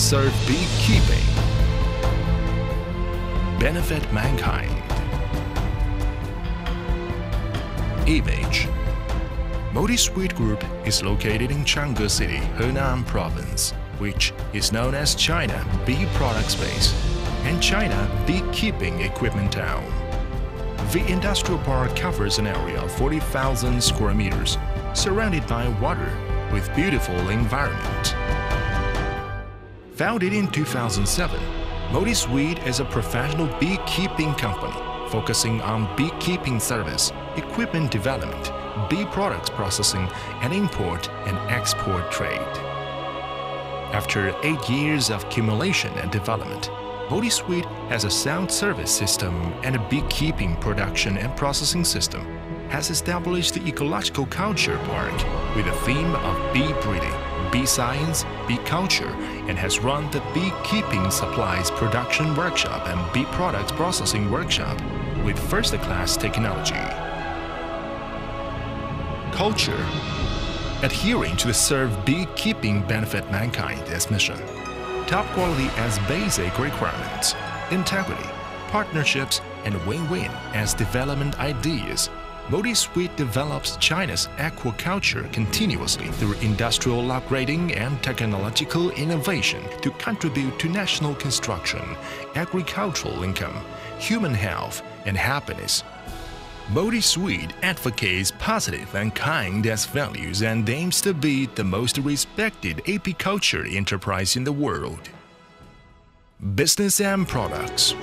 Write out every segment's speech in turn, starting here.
serve beekeeping, benefit mankind. Image Multi-sweet Group is located in Changge City, Henan Province, which is known as China Bee Product Base and China Beekeeping Equipment Town. The industrial park covers an area of 40,000 square meters, surrounded by water with beautiful environment. Founded in 2007, Multi-sweet is a professional beekeeping company focusing on beekeeping service, equipment development, bee products processing, and import and export trade. After eight years of accumulation and development, Multi has a sound service system and a beekeeping production and processing system, has established the Ecological Culture Park with a theme of bee breeding, bee science, bee culture, and has run the beekeeping supplies production workshop and bee products processing workshop with first-class technology. Culture Adhering to the serve beekeeping benefit mankind as mission top quality as basic requirements, integrity, partnerships, and win-win as development ideas. Multi-sweet develops China's apiculture continuously through industrial upgrading and technological innovation to contribute to national construction, agricultural income, human health, and happiness. Multi-sweet advocates positive and kind as values and aims to be the most respected apiculture enterprise in the world. Business and products.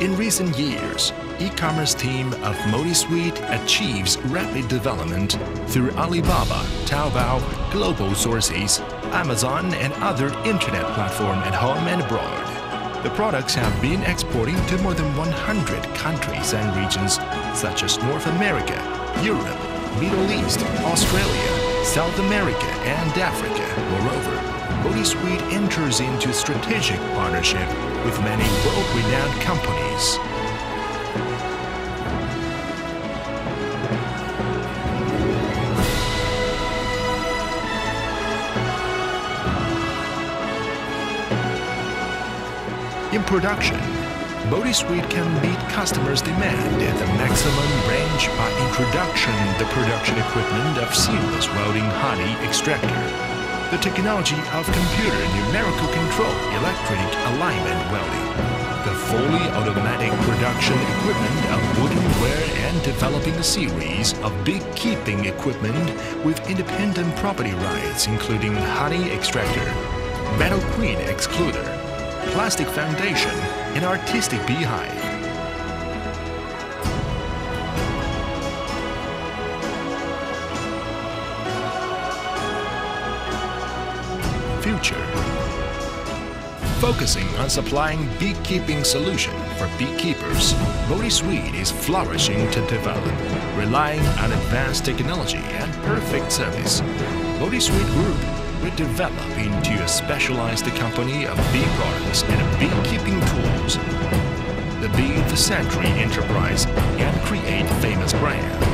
In recent years, e-commerce team of Multi-sweet achieves rapid development through Alibaba, Taobao, global sources, Amazon, and other internet platform at home and abroad. The products have been exporting to more than 100 countries and regions such as North America, Europe, Middle East, Australia, South America, and Africa. Moreover, Multi-sweet enters into strategic partnership with many world-renowned companies. In production, Sweet can meet customers' demand at the maximum range by introduction. The production equipment of seamless welding honey extractor, the technology of computer numerical control electric alignment welding, the fully automatic production equipment of wooden ware and developing a series of beekeeping equipment with independent property rights including honey extractor, metal queen excluder, plastic foundation, and artistic beehive. Future Focusing on supplying beekeeping solution for beekeepers, Sweet is flourishing to develop, relying on advanced technology and perfect service. Sweet Group will develop into a specialized company of bee products and beekeeping tools. The Bee the Century enterprise and create famous brand.